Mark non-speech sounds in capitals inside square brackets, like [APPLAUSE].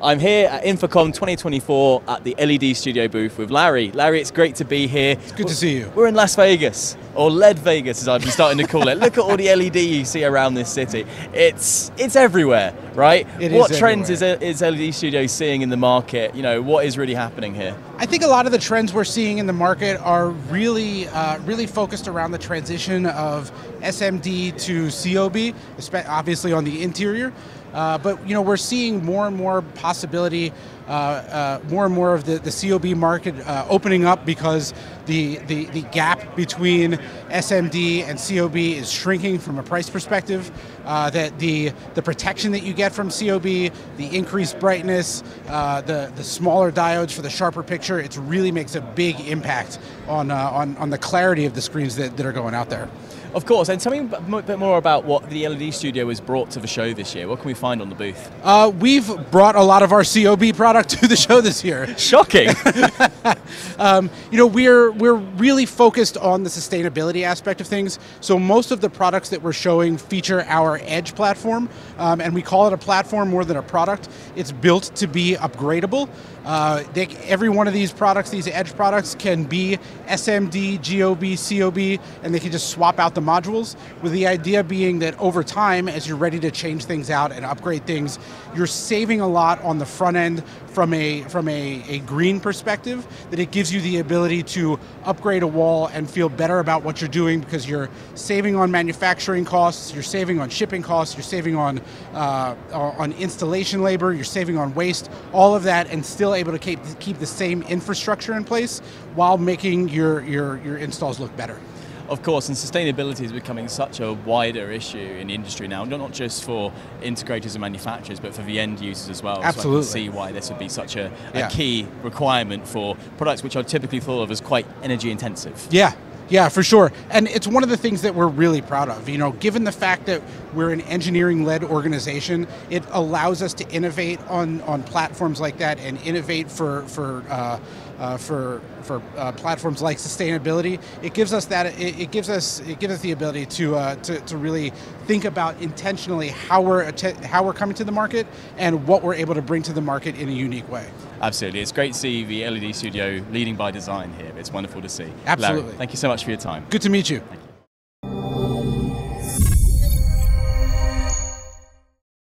I'm here at InfoComm 2024 at the LED Studio booth with Larry. Larry, it's great to be here. It's good to see you. We're in Las Vegas, or LED Vegas as I've been starting to call it. Look at all the [LAUGHS] LED you see around this city. It's it's everywhere, right? It what is trends is, everywhere. is LED Studio seeing in the market? You know, what is really happening here? I think a lot of the trends we're seeing in the market are really, uh, really focused around the transition of SMD to COB, obviously on the interior. Uh, but you know, we're seeing more and more possibility, uh, uh, more and more of the, the COB market uh, opening up because the, the the gap between SMD and COB is shrinking from a price perspective. Uh, that the the protection that you get from COB, the increased brightness, uh, the the smaller diodes for the sharper picture, it really makes a big impact on uh, on on the clarity of the screens that, that are going out there. Of course, and tell me a bit more about what the LED Studio has brought to the show this year. What can we find on the booth? Uh, we've brought a lot of our COB product to the show this year. [LAUGHS] Shocking. [LAUGHS] um, you know, we're we're really focused on the sustainability aspect of things. So most of the products that we're showing feature our Edge platform, um, and we call it a platform more than a product. It's built to be upgradable. Uh, they, every one of these products, these Edge products, can be SMD, GOB, COB, and they can just swap out the modules. With the idea being that over time, as you're ready to change things out and upgrade things, you're saving a lot on the front end from a from a, a green perspective. That it gives you the ability to upgrade a wall and feel better about what you're doing because you're saving on manufacturing costs, you're saving on shipping costs, you're saving on uh, on installation labor, you're saving on waste, all of that, and still able to keep keep the same infrastructure in place while making your your your installs look better. Of course, and sustainability is becoming such a wider issue in the industry now, not just for integrators and manufacturers, but for the end users as well. Absolutely. So I can see why this would be such a, a Yeah. key requirement for products which are typically thought of as quite energy intensive. Yeah, yeah, for sure. And it's one of the things that we're really proud of. You know, given the fact that we're an engineering led organization, it allows us to innovate on, on platforms like that and innovate for, for, uh, uh, for, for uh, platforms like sustainability. It gives us that, it, it gives us, it gives us the ability to, uh, to, to really think about intentionally how we're, how we're coming to the market and what we're able to bring to the market in a unique way. Absolutely. It's great to see the LED studio leading by design here. It's wonderful to see. Larry, Absolutely. thank you so much for your time. Good to meet you.